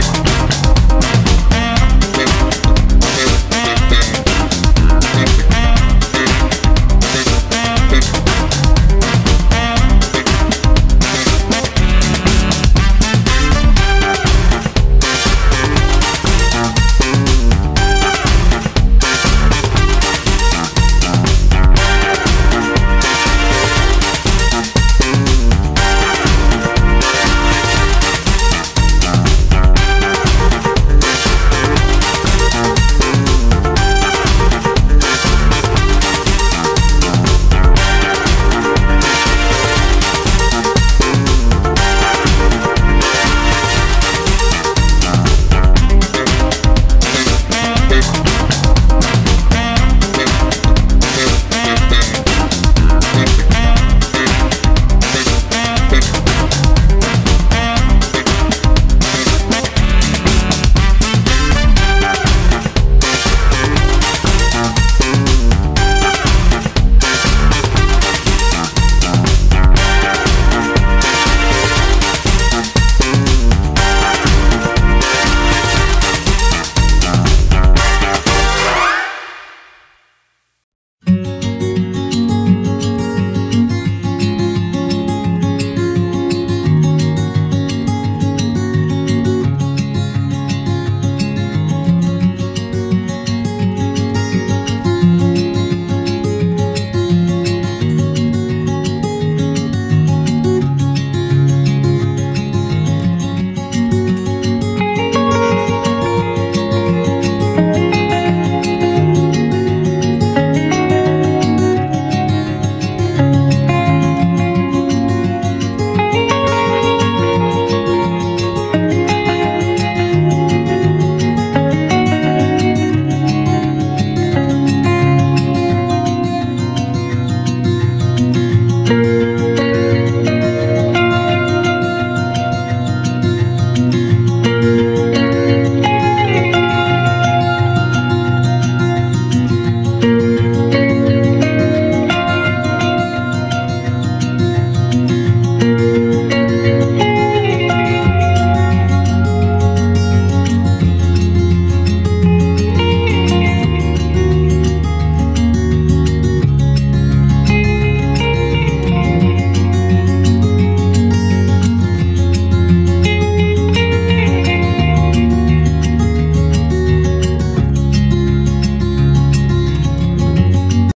Peace.